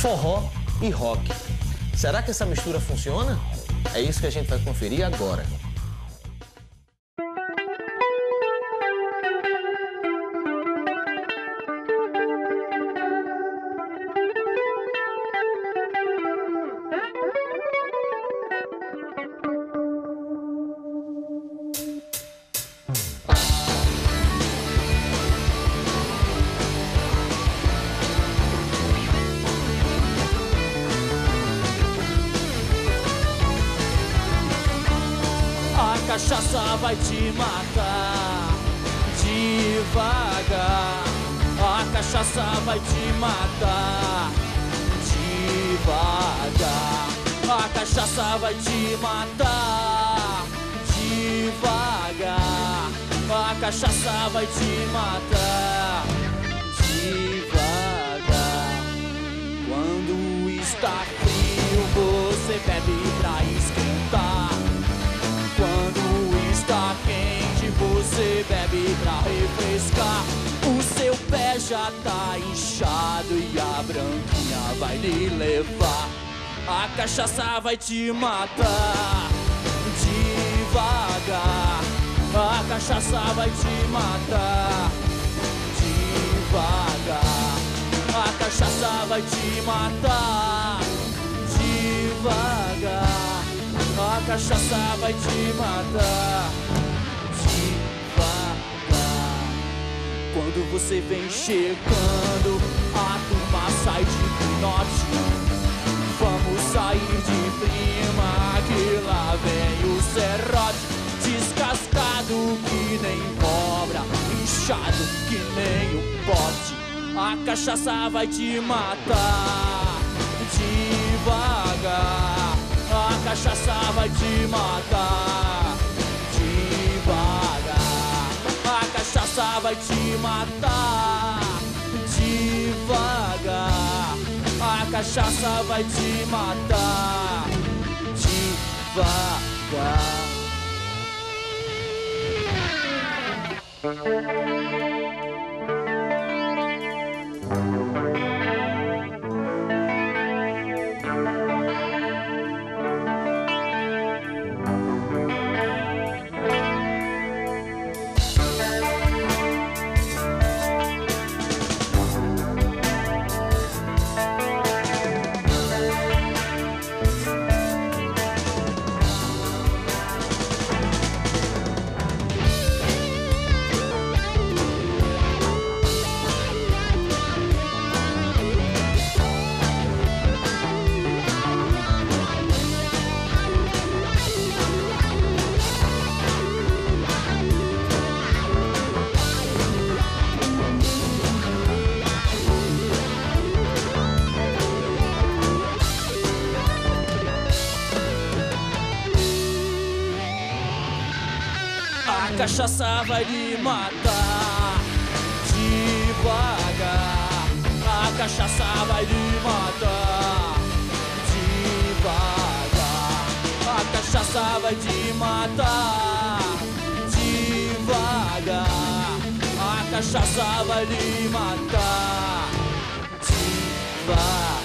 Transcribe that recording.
forró e rock. Será que essa mistura funciona? É isso que a gente vai conferir agora. Cachaça vai te matar devagar. A cachaça vai te matar devagar. A cachaça vai te matar devagar. A cachaça vai te matar já tá inchado e a branquinha vai lhe levar. A cachaça vai te matar devagar. A cachaça vai te matar devagar. A cachaça vai te matar devagar. A cachaça vai te matar Quando você vem chegando, a turma sai de pinote. Vamos sair de prima, que lá vem o serrote. Descascado que nem cobra, inchado que nem o pote. A cachaça vai te matar devagar. A cachaça vai te matar vai te matar devagar. A cachaça vai te matar devagar. A cachaça vai lhe matar devagar. A cachaça vai lhe matar devagar.